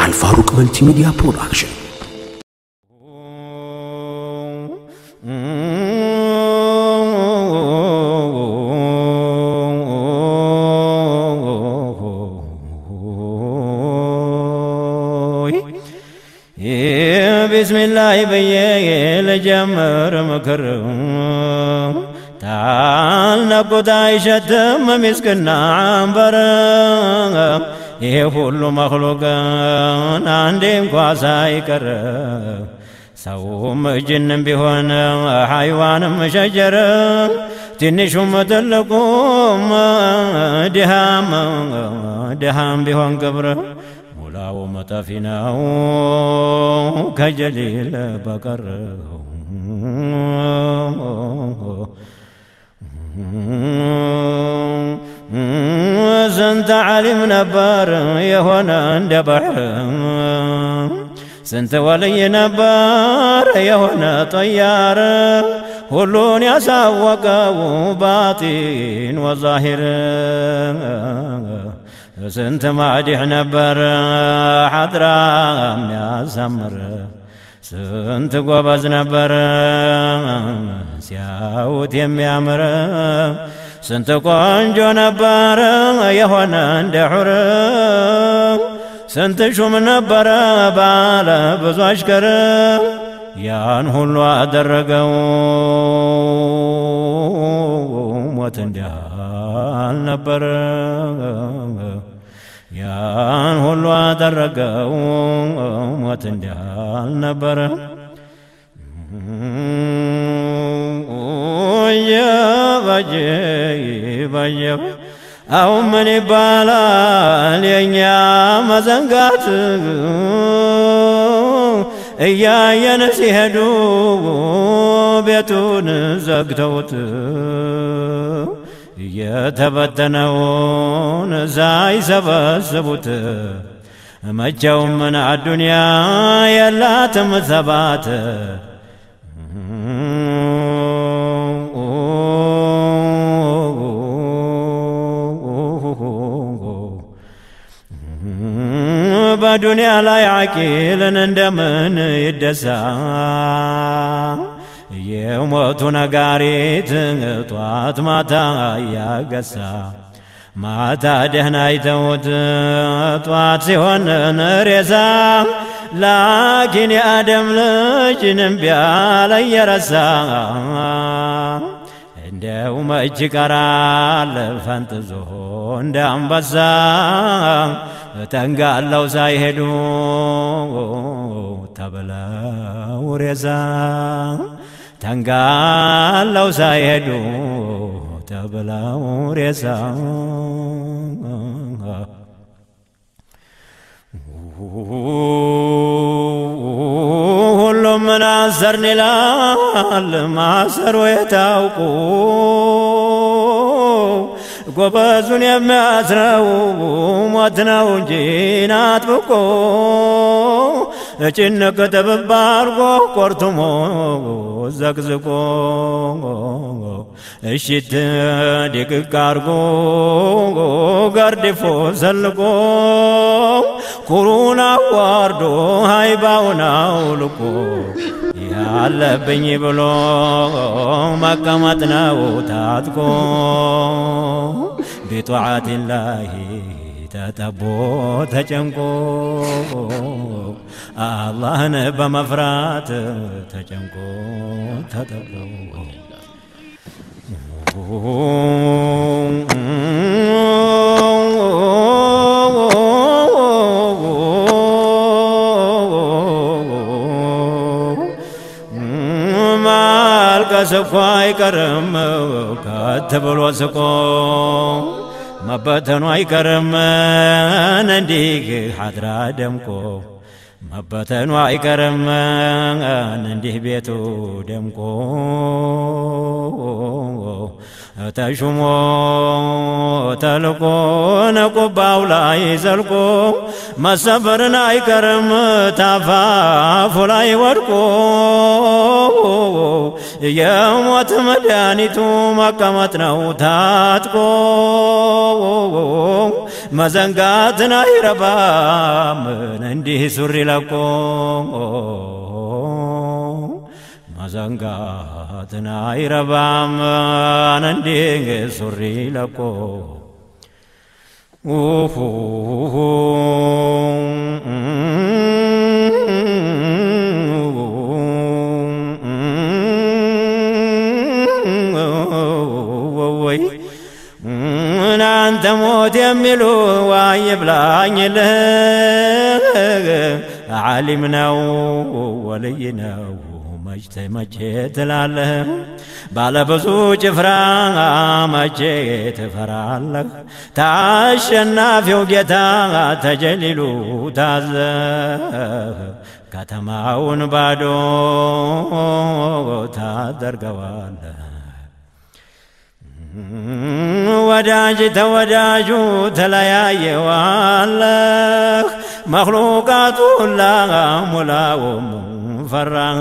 አልፋሩቅ መልቲሚዲያ ፕሮዳክሽን ቢስሚላህ ብዬ ልጀምር ምክር ታልነቁት አይሸትም ሚስክና አንበር ይሄ ሁሉ መክሉቅን አንዴ እንኳ ሳይቀር ሰውም ጅንም ቢሆን ሐይዋንም ሸጀር ትንሹም ትልቁም ድሃም ድሃም ቢሆን ግብር ሙላው መጠፊ ነው ከጀሊል በቀር ስንት ዓሊም ነበር የሆነ እንደ ባሕር ስንት ወልይ ነበር የሆነ ጠያር። ሁሉን ያሳወቀው ባጢን ወዛሂር። ስንት ማዲሕ ነበር ሐድራ የሚያሳምር ስንት ጎበዝ ነበር ሲያዩት የሚያምር ስንት ቆንጆ ነበር የሆነ እንደ ሑር ስንት ሹም ነበረ ባለ ብዙ አሽከር ያን ሁሉ አደረገው ሞት እንዲህ አልነበረ ያን ሁሉ አደረገው ሞት እንዲህ አልነበረ እየበጀ ይበየብ አሁን ምን ይባላል የእኛ መዘንጋት? እያየን ሲሄዱ ቤቱን ዘግተውት እየተበተነውን ሳይሰበስቡት መቼውም ምን አዱንያ የላትም ሰባት። በዱንያ ላይ አቂልን እንደምን ይደሳ የሞቱ ነጋሪት ጧት ማታ እያገሳ ማታ ደህና አይተውት ጧት ሲሆን ሬሳ ላኪን የአደም ልጅ እምቢ አለ እየረሳ እንደው መች ቀራል ፈንጥዞ እንደ አንበሳ ተንጋለው ሳይሄዱ ተብለው ሬሳ ተንጋለው ሳይሄዱ ተብለው ሬሳ ሁሉም ምን አሰርን ይላል ማሰሩ የታውቁ። ጎበዙን የሚያስረው ሞት ነው እንጂ ናጥብቆ ጭንቅ ጥብብ አርጎ ቆርቱሞ ዘቅዝቆ እሽት ድቅቅ አርጎ ገርድፎ ሰልቆ ኩሩን አዋርዶ ሃይባውን አውልቆ ያለብኝ ብሎ መቀመጥ ነው ታጥቆ ቢጧዓትላሂ ተጠቦ ተጨንቆ አላህን በመፍራት ተጨንቆ ተጠቦ ማልቀስ እኮ አይቀርም ከት ብሎ ስቆ መበተኑ አይቀርም እንዲህ ሐድራ ደምቆ መበተኑ አይቀርም እንዲህ ቤቱ ደምቆ ተሹሞ ተልቆ ነቁባው ላይ ዘልቆ መሰበርን አይቀርም ታፋፉ ላይ ወድቆ የሞት መድኃኒቱ መቀመጥ ነው ታጥቆ መዘንጋትን አይረባም እንዲህ ሱሪ ለቆ መዘንጋትን አይረባም እንዲህ ሱሪ ለቆ እናንተ ሞት የሚሉ ዋይ ብላኝልህ ዓሊም ነው ወልይ ነው መቼ መቼ ትላለህ? ባለብዙ ጭፍራ መቼ ትፈራለህ? ታሸናፊው ጌታ ተጀሊሉ ታዘህ ከተማውን ባዶ ታደርገዋለህ። ወዳጅ ተወዳጁ ተለያየዋለህ። መክሉቃቱ ሁላ ሙላውም ፈራህ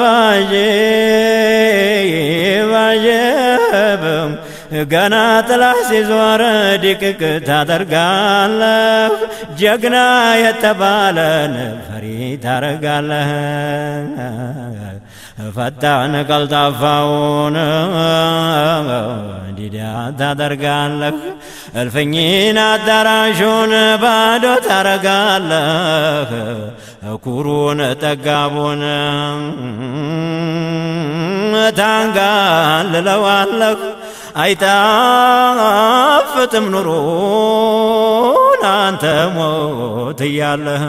ባዤ ባዤብም ገና ጥላህ ሲዞር ድቅቅ ታደርጋለህ ጀግና የተባለን ፈሪ ታረጋለህ ፈጣን ቀልጣፋውን ዲዳ ታደርጋለህ። እልፍኝን አዳራሹን ባዶ ታረጋለህ ኩሩን ጠጋቡን ታንጋልለዋለህ። አይጣፍጥም ኑሮን አንተ ሞት እያለህ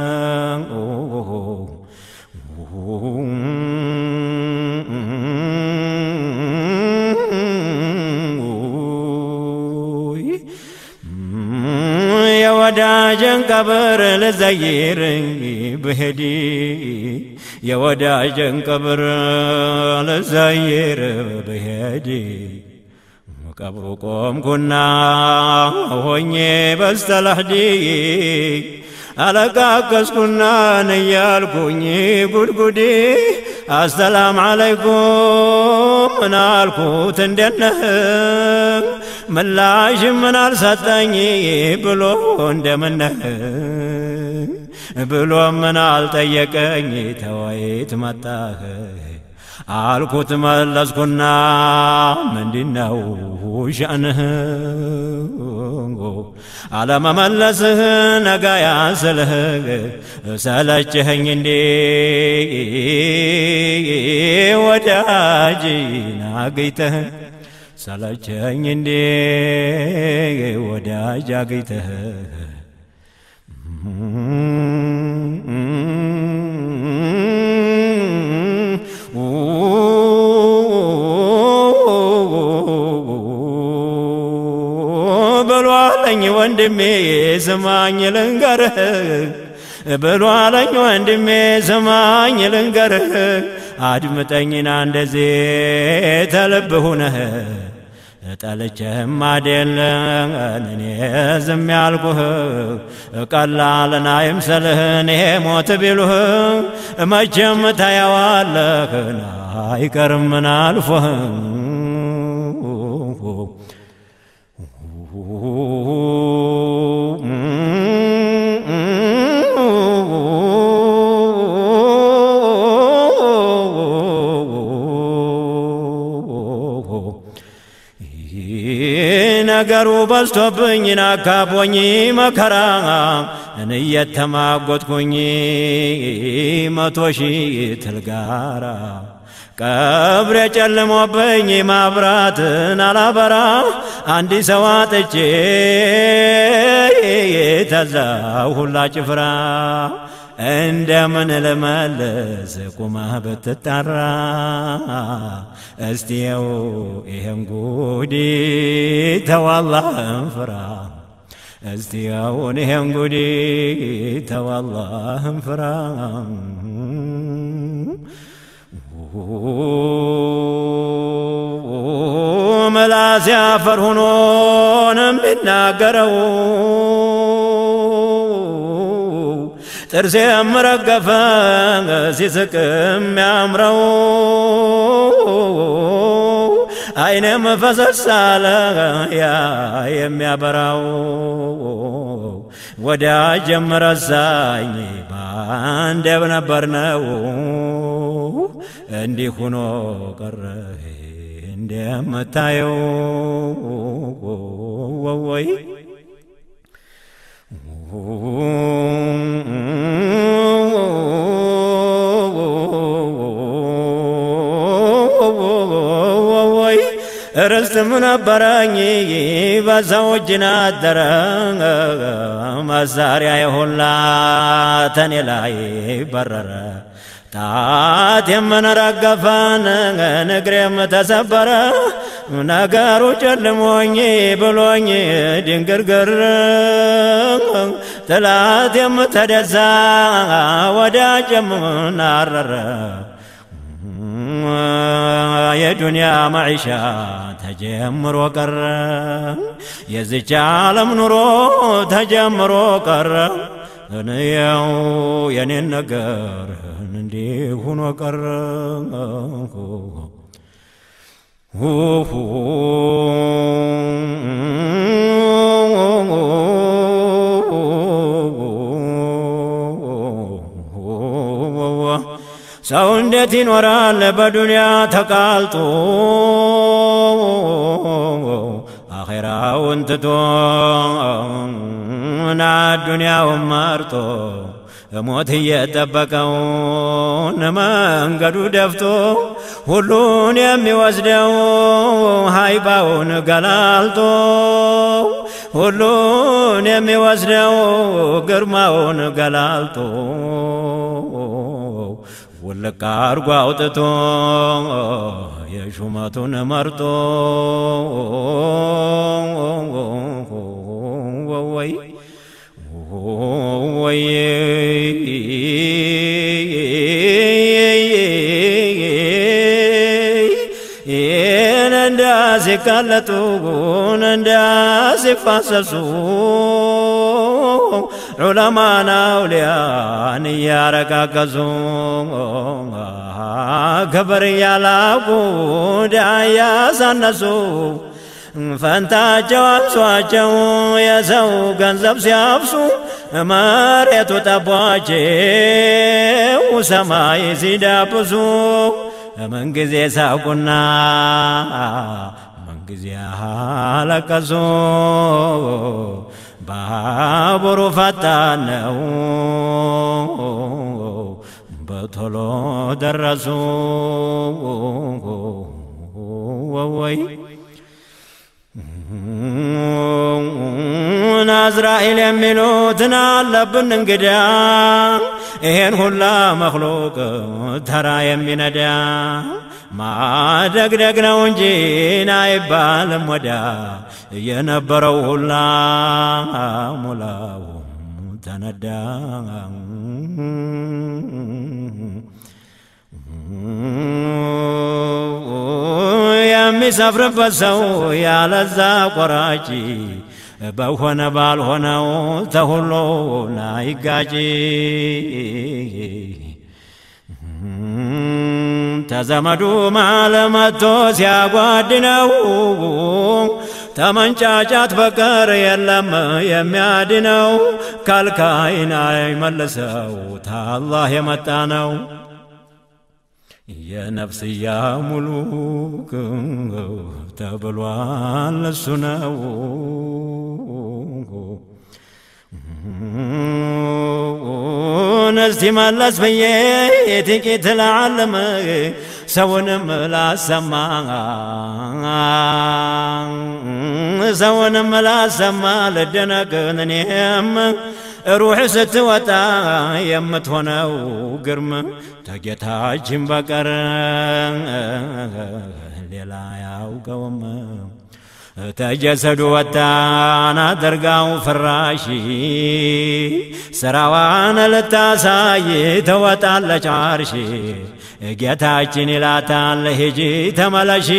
የወዳጀን ቀብር ልዘይር ብሄድ። የወዳጀን ቀብር ልዘይር ብሄድ። ቀብሩ ቆምኩና ሆኜ በስተላህዲ አለቃቀስኩና ነያልኩኝ ጉድጉዲ። አሰላም አለይኩም ምን አልኩት እንደነህ ምላሽ ምን አልሰጠኝ ብሎ እንደምነህ ብሎ ምን አልጠየቀኝ? ተወይት መጣህ አልኩት መለስኩና ምንድነው ሻንህ አለመመለስህ ነጋ ያስልህ ሰለችኸኝ እንዴ? ወዳጅ ናገይተህ ሰለቸኝ እንዴ? ወዳጅ አገይተህ ብሏለኝ ወንድሜ ስማኝ ልንገርህ ብሏለኝ ወንድሜ ስማኝ ልንገርህ አድምጠኝና እንደዚህ ተልብ ሁነህ ጠልቼህም አደለን እኔ ዝም ያልኩህ ቀላልና ይምሰልህ እኔ ሞት ቢሉህ መቼም ታየዋለህን አይቀርም ምን አልፎህ ነገሩ በዝቶብኝ ናካቦኝ መከራ እንየተማጎትኩኝ መቶ ሺህ ትልጋራ ቀብሬ ጨልሞብኝ ማብራትን አላበራ አንዲ ሰው አጥቼ ተዛው ሁላ ጭፍራ እንደምን ልመልስ ቁመህ ብትጠራ እስቲየው ይህን ጉዲ ተዋላህን ፍራ። እስቲ አሁን ይሄን ጉዲ ተው አላህን ፍራ። መላስ ያፈር ሆኖን የሚናገረው ጥርሴ የምረገፈ ሲስቅ የሚያምረው አይኔም ፈሰስ አለ ያ የሚያበራው። ወዳጅ የምረሳኝ በአንዴብ ነበር ነው እንዲህ ሁኖ ቀረ እንደምታየው። ወይ ርስትም ነበረኝ በሰው እጅ ናደረ መሳሪያ የሁላ ተኔ ላይ በረረ። ጣት የምንረገፈን እግሬም ተሰበረ። ነገሩ ጨልሞኝ ብሎኝ ድንግርግር። ጥላት የምተደሳ ወዳጅም ናረረ የዱንያ ማዒሻ ተጀምሮ ቀረ። የዝቻ ዓለም ኑሮ ተጀምሮ ቀረ። እንየው የኔን ነገር እንዲህ ሁኖ ቀረ ሰው እንዴት ይኖራል? በዱንያ ተቃልጦ አኼራውን ትቶ ና ዱንያውን መርጦ ሞት እየጠበቀውን መንገዱ ደፍቶ ሁሉን የሚወስደው ሃይባውን ገላልጦ ሁሉን የሚወስደው ግርማውን ገላልጦ ውልቅ አርጎ አውጥቶ የሹመቱን መርጦ ወይ ወይ እንዳሲቃለጡን እንዳሲፋሰሱ ዑለማና አውሊያን እያረጋገዙ ክብር እያላቁ ዳ እያሳነሱ ፈንታቸው አንሷቸው የሰው ገንዘብ ሲያፍሱ መሬቱ ጠቧቸው ሰማይ ሲዳብሱ ምንጊዜ ሳቁና ምንጊዜ አለቀሱ ባቡሩ ፈጣን ነው በቶሎ ደረሱ ወይ ናዝራኤል የሚሉትን አለብን እንግዳ ይሄን ሁላ መክሉቅ ተራ የሚነዳ ማደግደግ ነው እንጂ አይባልም ወዳ። የነበረው ሁላ ሙላው ተነዳ የሚሰፍርበት ሰው ያለዛ ቆራጭ በሆነ ባልሆነው ተሁሎ ላይጋጭ ተዘመዱ ማለመቶ ሲያጓድነው ተመንጫጫት በቀር የለም የሚያድነው ከልካይን አይመልሰው ታላህ የመጣ ነው። የነፍስያ ሙሉክ ተብሏል እሱ ነው። እስቲ መለስ ብዬ ጥቂት ልዓልም ሰውንም ላሰማ ሰውንም ላሰማ ልደነቅን እኔም ሩሕ ስትወጣ የምትሆነው ግርም ተጌታችን በቀር ሌላ ያውቀውም ተጀሰዱ ወጣን አድርጋው ፍራሽ ስራዋን ልታሳይ ተወጣለች አርሽ ጌታችን ይላታል ሂጂ ተመለሺ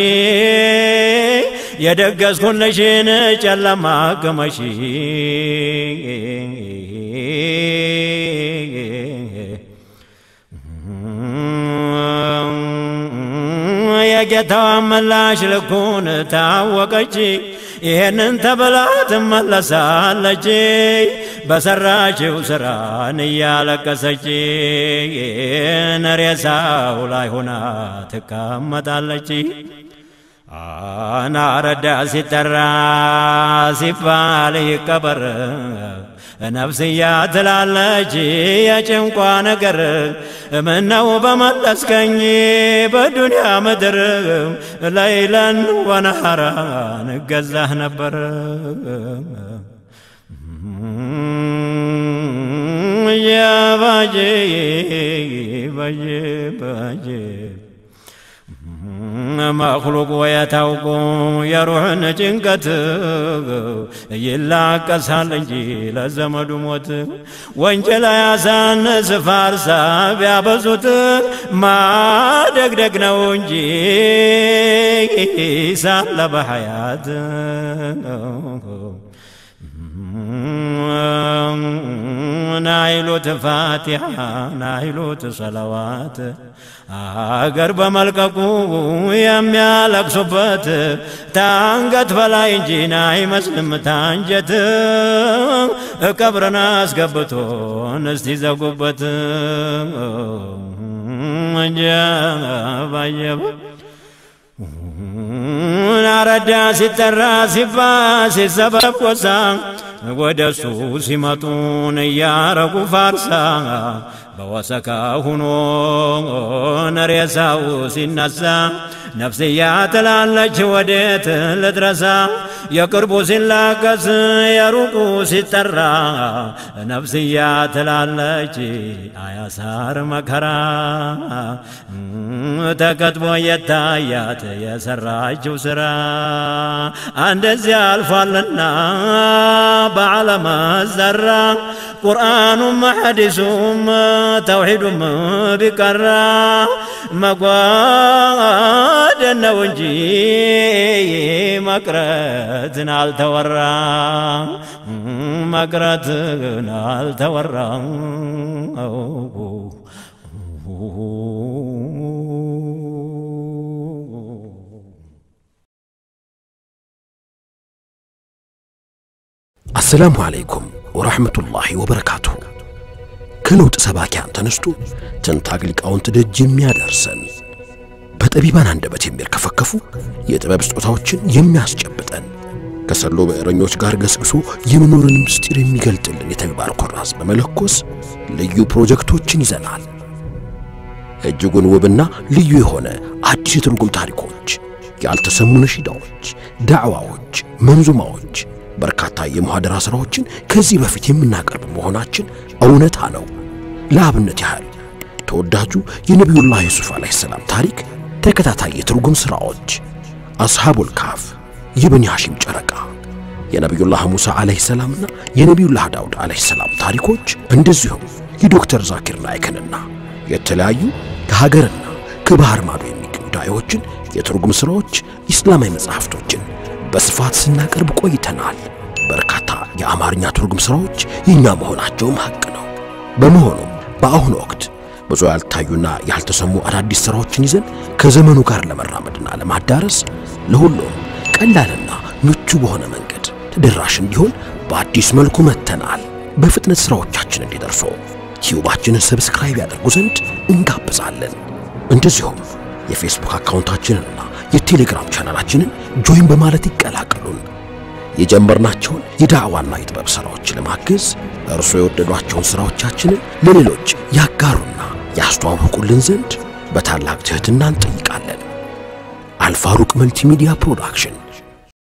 የደገስኩልሽን ጨለማ ቅመሺ የጌታዋን ምላሽ ልኩን ታወቀች። ይሄንን ተብላ ትመለሳለች። በሰራችው ስራን እያለቀሰች ሬሳው ላይ ሆና ትቀመጣለች። አናረዳ ሲጠራ ሲባል ይቀበር ነፍስያ ትላለች የጭንቋ ነገር ምነው በመለስከኝ በዱንያ ምድር ለይለን ወነሃራን እገዛህ ነበር። ያባጄ ባጄ ባጄ መክሉቅ ወየታውቁ የሩሕን ጭንቀት ይላቀሳል እንጂ ለዘመዱ ሞት ወንጀል ያሳንስ ፋርሳ ቢያበዙት ማደግደግ ነው እንጂ ሳለ በሐያት ናይሉት ፋቲሓ ናይሉት ሰለዋት አገር በመልቀቁ የሚያለቅሱበት ታንገት በላይ እንጂ አይመስልም ታንጀት ቀብርን አስገብቶን እስቲ ዘጉበት። ጀባጀባ አረዳ ሲጠራ ሲባ ሲሰበብ ጎሳ ወደ እሱ ሲመጡን እያረጉ ፋርሳ በወሰካ ሁኖ ሬሳው ሲነሳ ነፍስያ ትላለች ወዴት ልድረሳ? የቅርቡ ሲላቀስ የሩቁ ሲጠራ ነፍስያ ትላለች አያሳር መከራ። ተከትቦ የታያት የሰራችው ስራ እንደዚያ አልፏልና በዓለም ዘራ ቁርአኑም ሐዲሱም ተውሒዱም ቢቀራ መጓደን ነው እንጂ መቅረትን አልተወራ መቅረትን አልተወራ አሰላሙ አለይኩም ወራህመቱላሂ ወበረካቱሁ። ከለውጥ ሰባኪያን ተነስቶ ትንታግ ሊቃውንት ደጅ የሚያደርሰን በጠቢባን አንደበት የሚርከፈከፉ የጥበብ ስጦታዎችን የሚያስጨብጠን ከሰሎ ብዕረኞች ጋር ገስግሶ የመኖርን ምስጢር የሚገልጥልን የተግባር ኩራዝ በመለኮስ ልዩ ፕሮጀክቶችን ይዘናል። እጅጉን ውብና ልዩ የሆነ አዲስ የትርጉም ታሪኮች፣ ያልተሰሙ ነሺዳዎች፣ ዳዕዋዎች፣ መንዙማዎች በርካታ የሙሐደራ ሥራዎችን ከዚህ በፊት የምናቀርብ መሆናችን እውነታ ነው። ለአብነት ያህል ተወዳጁ የነቢዩላህ ዩሱፍ ዓለይሂ ሰላም ታሪክ ተከታታይ የትርጉም ሥራዎች፣ አስሓቡል ካፍ፣ የበኒ ሐሺም ጨረቃ፣ የነቢዩላህ ሙሳ ዓለይሂ ሰላምና የነቢዩላህ ዳውድ ዓለይሂ ሰላም ታሪኮች እንደዚሁም የዶክተር ዛኪር ናይክንና የተለያዩ ከሀገርና ከባህር ማዶ የሚገኙ ዳዒዎችን የትርጉም ሥራዎች፣ ኢስላማዊ መጽሐፍቶችን በስፋት ስናቀርብ ቆይተናል። በርካታ የአማርኛ ትርጉም ሥራዎች የእኛ መሆናቸውም ሐቅ ነው። በመሆኑም በአሁኑ ወቅት ብዙ ያልታዩና ያልተሰሙ አዳዲስ ሥራዎችን ይዘን ከዘመኑ ጋር ለመራመድና ለማዳረስ ለሁሉም ቀላልና ምቹ በሆነ መንገድ ተደራሽ እንዲሆን በአዲስ መልኩ መጥተናል። በፍጥነት ሥራዎቻችን እንዲደርሱ ቲዩባችንን subscribe ያደርጉ ዘንድ እንጋብዛለን። እንደዚሁም የፌስቡክ አካውንታችንንና የቴሌግራም ቻናላችንን join በማለት ይቀላቀሉን። የጀመርናቸውን የዳዕዋና የጥበብ ሥራዎች ለማገዝ እርሶ የወደዷቸውን ሥራዎቻችንን ለሌሎች ያጋሩና ያስተዋውቁልን ዘንድ በታላቅ ትሕትና እንጠይቃለን። አልፋሩቅ መልቲሚዲያ ፕሮዳክሽን